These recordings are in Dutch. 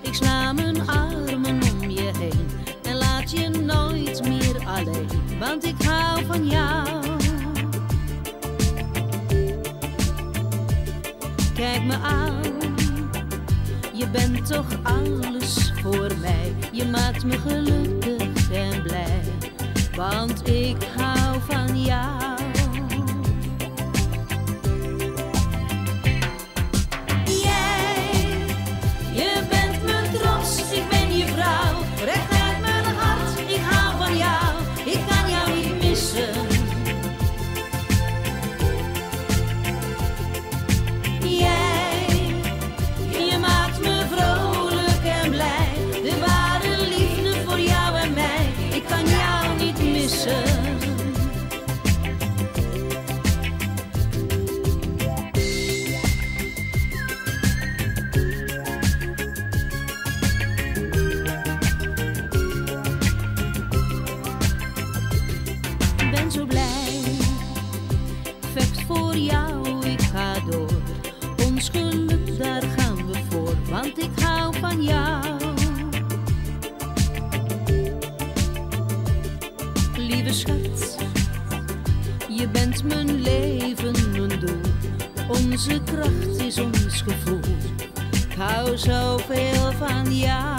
Ik sla mijn armen om je heen en laat je nooit meer alleen, want ik hou van jou. Kijk me aan, je bent toch alles voor mij. Je maakt me gelukkig en blij, want ik zo blij. Vecht voor jou, ik ga door. Ons geluk, daar gaan we voor, want ik hou van jou. Lieve schat, je bent mijn leven, mijn doel. Onze kracht is ons gevoel. Ik hou zoveel van jou.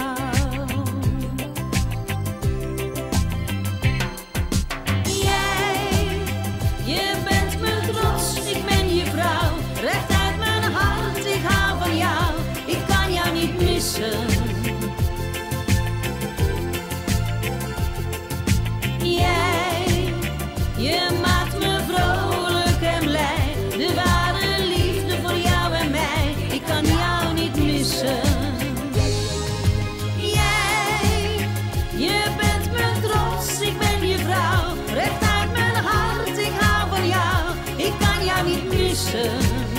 station